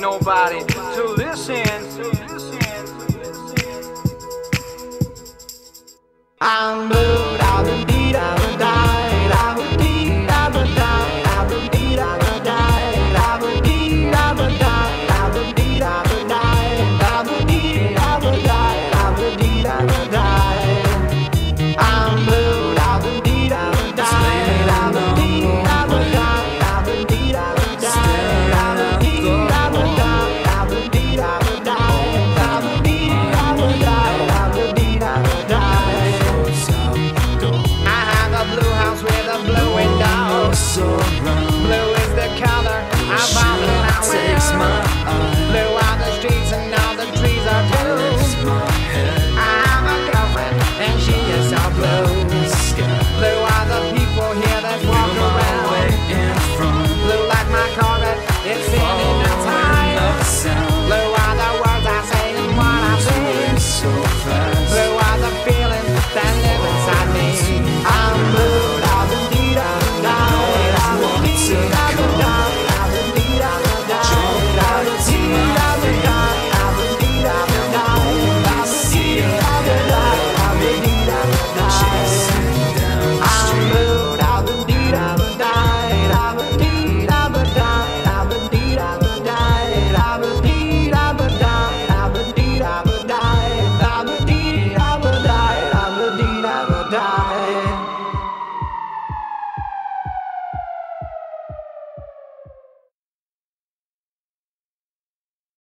nobody to listen I'm dee da.